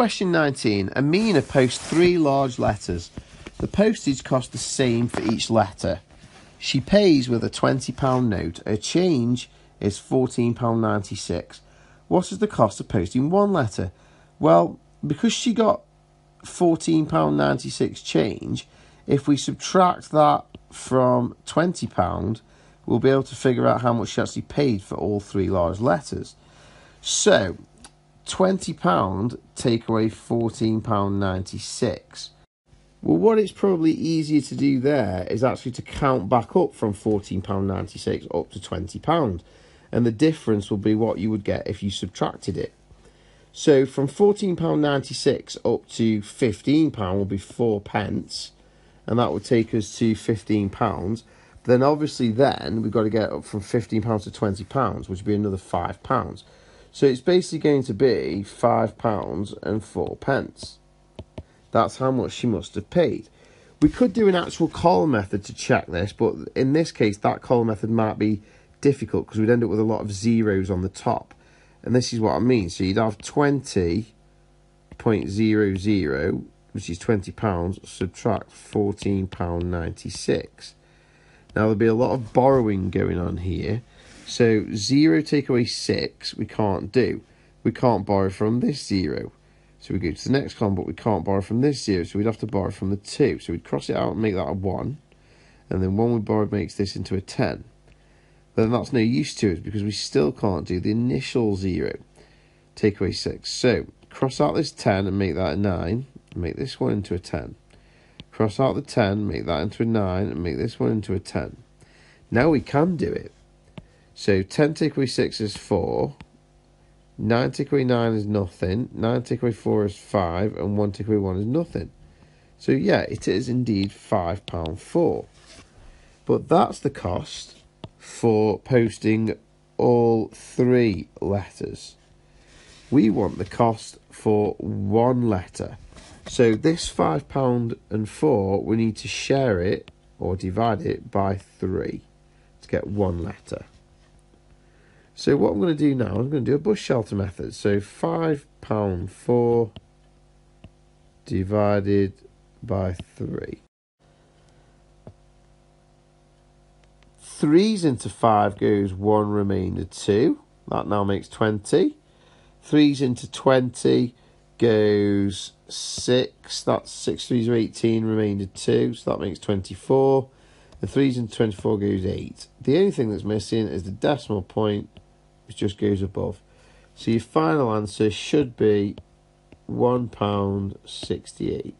question 19, Amina posts three large letters. The postage costs the same for each letter. She pays with a £20 note. Her change is £14.96. What is the cost of posting one letter? Well, because she got £14.96 change, if we subtract that from £20, we'll be able to figure out how much she actually paid for all three large letters. So, £20 take away £14.96. Well, what it's probably easier to do there is actually to count back up from £14.96 up to £20. And the difference will be what you would get if you subtracted it. So from £14.96 up to £15 will be four pence. And that would take us to £15. Then obviously then we've got to get up from £15 to £20, which would be another £5. So it's basically going to be £5 and 4 pence. That's how much she must have paid. We could do an actual column method to check this, but in this case, that column method might be difficult because we'd end up with a lot of zeros on the top. And this is what I mean. So you'd have 20.00, which is £20, subtract £14.96. Now, there'll be a lot of borrowing going on here. So 0 take away 6, we can't do. We can't borrow from this 0. So we go to the next column, but we can't borrow from this 0, so we'd have to borrow from the 2. So we'd cross it out and make that a 1. And then 1 we borrowed makes this into a 10. Then that's no use to us because we still can't do the initial 0. Take away 6. So cross out this 10 and make that a 9. And make this one into a 10. Cross out the 10, make that into a 9, and make this one into a 10. Now we can do it. So 10 take away 6 is 4. 9 take away 9 is nothing. 9 take away 4 is 5. And 1 take away 1 is nothing. So yeah, it is indeed £5.4. But that's the cost for posting all three letters. We want the cost for one letter. So this £5 and 4, we need to share it or divide it by 3 to get one letter. So what I'm going to do now, I'm going to do a bus shelter method. So £5 4 divided by 3. Threes into 5 goes 1 remainder 2. That now makes 20. Threes into 20 goes 6. That's 6 threes are 18, remainder 2. So that makes 24. The 3s into 24 goes 8. The only thing that's missing is the decimal point which just goes above. So your final answer should be £1.68.